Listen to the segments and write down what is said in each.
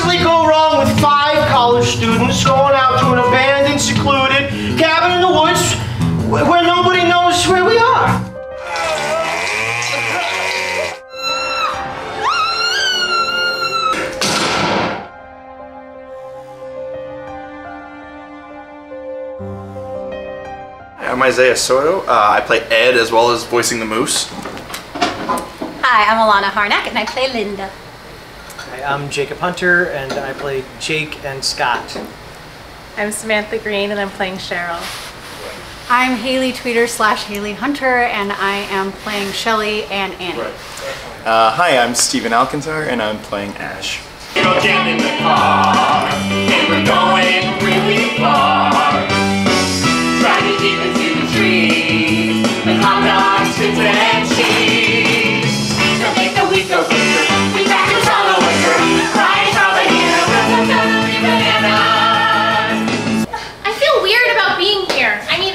possibly go wrong with five college students going out to an abandoned, secluded cabin in the woods where nobody knows where we are? I'm Isaiah Soto. Uh, I play Ed as well as voicing the moose. Hi, I'm Alana Harnack and I play Linda. Hi, I'm Jacob Hunter, and I play Jake and Scott. I'm Samantha Green and I'm playing Cheryl. I'm Haley Tweeter slash Haley Hunter, and I am playing Shelly and Annie. Uh, hi, I'm Steven Alcantar, and I'm playing Ash. I feel weird about being here. I mean,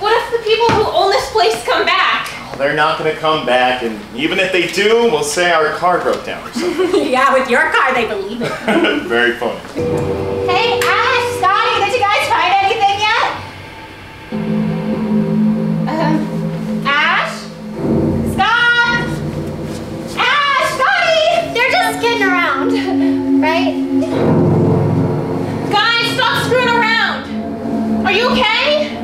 what if the people who own this place come back? They're not gonna come back, and even if they do, we'll say our car broke down or something. yeah, with your car, they believe it. Very funny. hey, Ash, Scotty, did you guys find anything yet? Um, Ash? Scott? Ash, Scotty! They're just getting around, right? Around. Are you okay?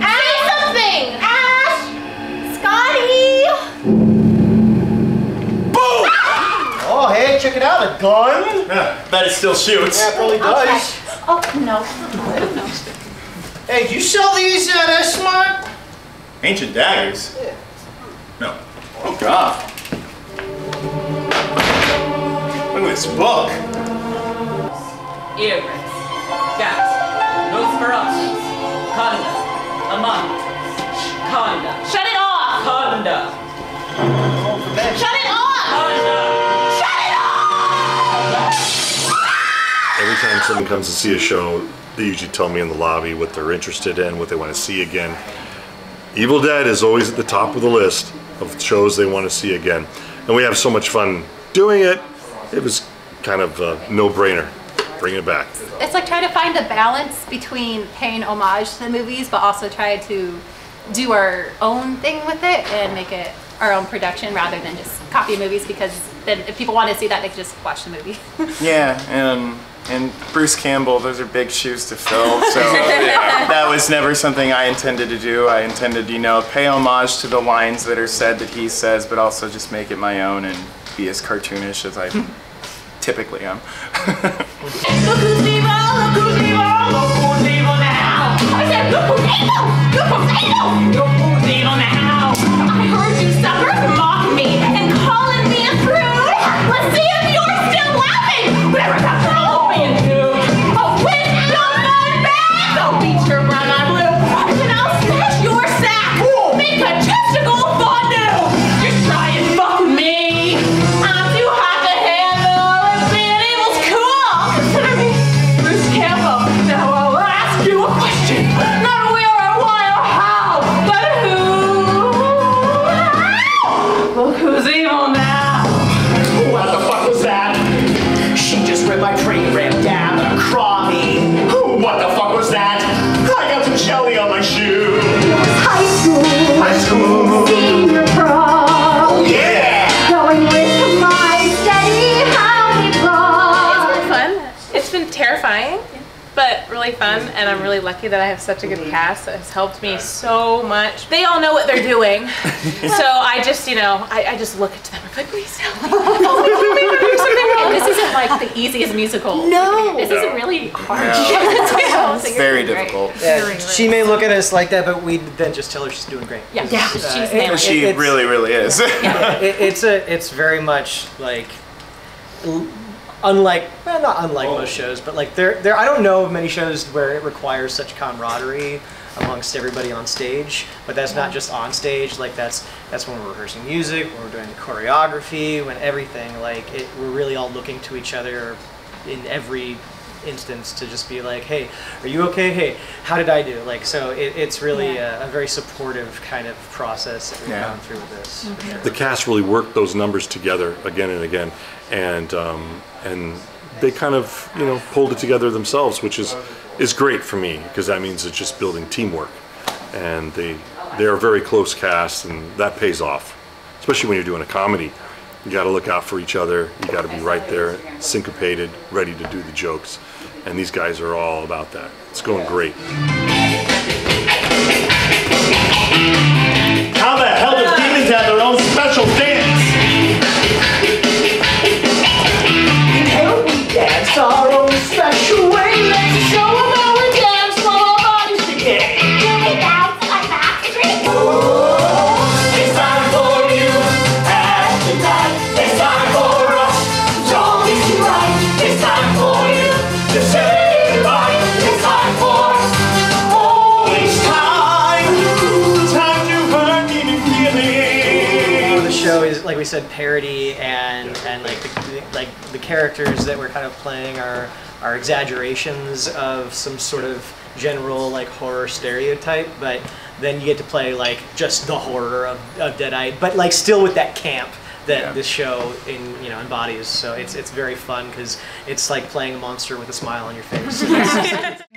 Say something. Ash! Scotty! Boom! Oh, hey, check it out, a gun? Yeah, Bet it still shoots. Yeah, it probably does. Okay. Oh, no. Hey, do you sell these at uh, S-Mart? Ancient daggers? No. Oh, God. Look at this book. Earrings, Amanda, Conda, Shut it off. Conda, Shut it off. Conda. Every time someone comes to see a show, they usually tell me in the lobby what they're interested in, what they want to see again. Evil Dead is always at the top of the list of shows they want to see again. And we have so much fun doing it, it was kind of a no-brainer. Bring it back. It's like trying to find a balance between paying homage to the movies, but also try to do our own thing with it and make it our own production rather than just copy movies because then if people want to see that, they can just watch the movie. Yeah, and and Bruce Campbell, those are big shoes to fill. So oh, that was never something I intended to do. I intended, you know, pay homage to the lines that are said that he says, but also just make it my own and be as cartoonish as I typically am. Look who's evil. Look who's evil. Look who's evil now. I said, look who's evil. Look who's evil. Look who's evil really fun, and I'm really lucky that I have such a good cast that has helped me so much. They all know what they're doing, so I just, you know, I, I just look at them and I'm like, please tell me. Oh, we can make her and this isn't like the easiest musical. No. This is really hard. It's very difficult. Yeah, she may look at us like that, but we then just tell her she's doing great. Yeah, Yeah. she's Uh, nailing it. She It's- really, really is. It, it's a, it's very much like, l- unlike, well, not unlike oh. most shows, but like there, there. I don't know of many shows where it requires such camaraderie amongst everybody on stage. But that's not just on stage. Like that's that's when we're rehearsing music, when we're doing the choreography, when everything. Like it, we're really all looking to each other in every instance to just be like, hey, are you okay? Hey, how did I do? Like, so it, it's really Yeah. a, a very supportive kind of process that we've Yeah. gone through with this. for sure. The cast really worked those numbers together again and again, and um, and they kind of you know pulled it together themselves, which is is great for me because that means it's just building teamwork, and they they are a very close cast, and that pays off, especially when you're doing a comedy. You got to look out for each other. You got to be right there, syncopated, ready to do the jokes, and these guys are all about that. It's going great. Like we said parody and and like the, like the characters that we're kind of playing are are exaggerations of some sort of general like horror stereotype but then you get to play like just the horror of, of Deadite but like still with that camp that Yeah. this show in you know embodies. So it's it's very fun because it's like playing a monster with a smile on your face